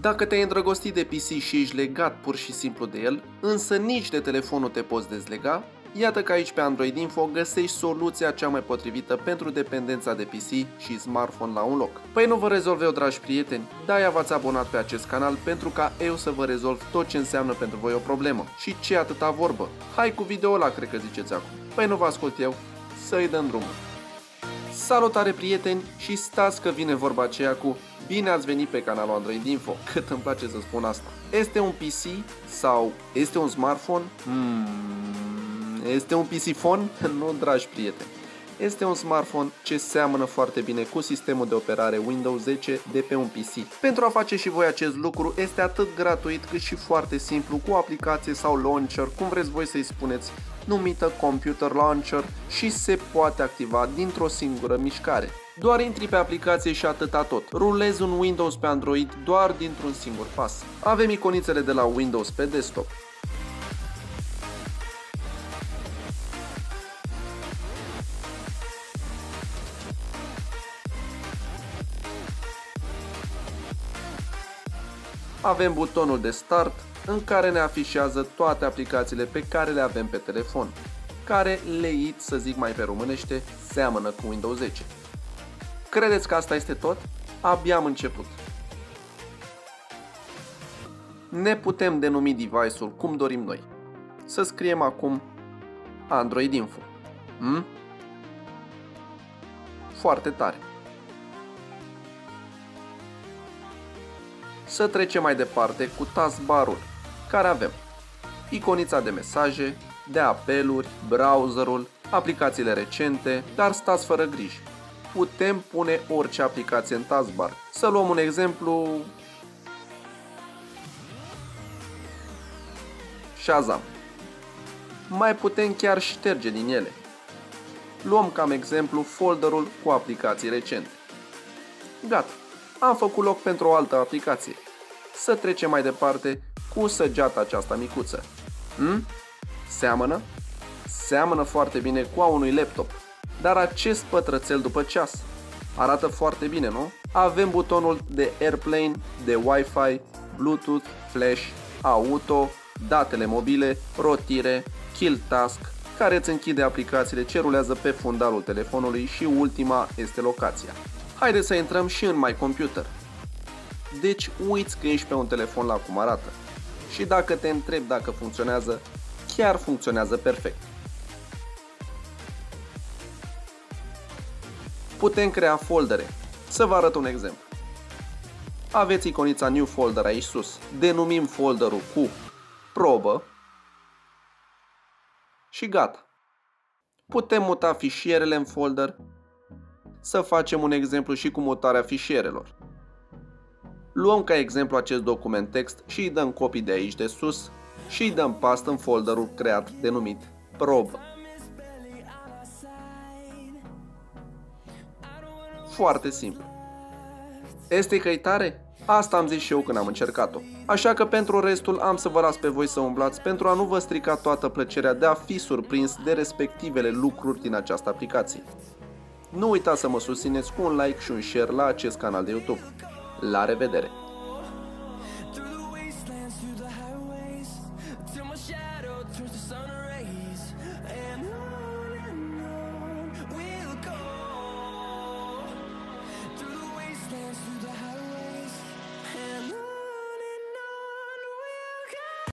Dacă te-ai îndrăgostit de PC și ești legat pur și simplu de el, însă nici de telefon nu te poți dezlega, Iată că aici pe Android Info găsești soluția cea mai potrivită pentru dependența de PC și smartphone la un loc. Păi nu vă rezolv eu, dragi prieteni, de-aia v-ați abonat pe acest canal pentru ca eu să vă rezolv tot ce înseamnă pentru voi o problemă. Și ce atâta vorbă? Hai cu video la cred că ziceți acum. Păi nu vă ascult eu, să-i dăm drumul. Salutare prieteni și stați că vine vorba aceea cu Bine ați venit pe canalul Android Info, cât îmi place să spun asta. Este un PC sau este un smartphone? Hmm, este un PC phone? Nu, dragi prieteni. Este un smartphone ce seamănă foarte bine cu sistemul de operare Windows 10 de pe un PC. Pentru a face și voi acest lucru este atât gratuit cât și foarte simplu cu o aplicație sau launcher, cum vreți voi să-i spuneți, numită Computer Launcher și se poate activa dintr-o singură mișcare. Doar intri pe aplicație și atâta tot. Rulezi un Windows pe Android doar dintr-un singur pas. Avem iconițele de la Windows pe desktop, avem butonul de Start în care ne afișează toate aplicațiile pe care le avem pe telefon, care leit, să zic mai pe românește, seamănă cu Windows 10. Credeți că asta este tot? Abia am început. Ne putem denumi device-ul cum dorim noi. Să scriem acum Android Info. Hmm? Foarte tare. Să trecem mai departe cu taskbar-ul, care avem iconița de mesaje, de apeluri, browserul, aplicațiile recente, dar stați fără griji. Putem pune orice aplicație în taskbar. Să luăm un exemplu Shazam. Mai putem chiar șterge din ele. Luăm cam exemplu folderul cu aplicații recente. Gata am făcut loc pentru o altă aplicație. Să trecem mai departe cu săgeata aceasta micuță. Hmm? Seamănă? Seamănă foarte bine cu a unui laptop. Dar acest pătrățel după ceas arată foarte bine, nu? Avem butonul de Airplane, de Wi-Fi, Bluetooth, Flash, Auto, datele mobile, rotire, Kill Task, care îți închide aplicațiile ce rulează pe fundalul telefonului și ultima este locația. Haideți să intrăm și în My Computer. Deci uiți că ești pe un telefon la cum arată. Și dacă te întreb dacă funcționează, chiar funcționează perfect. Putem crea foldere. Să vă arăt un exemplu. Aveți iconița New Folder aici sus. Denumim folderul cu probă și gata. Putem muta fișierele în folder să facem un exemplu și cu mutarea fișierelor. Luăm ca exemplu acest document text și îi dăm copii de aici de sus și îi dăm past în folderul creat denumit probă. foarte simplu. Este că? Asta am zis și eu când am încercat-o. Așa că pentru restul am să vă las pe voi să umblați pentru a nu vă strica toată plăcerea de a fi surprins de respectivele lucruri din această aplicație. Nu uitați să mă susțineți cu un like și un share la acest canal de YouTube. La revedere! Till my shadow turns to sun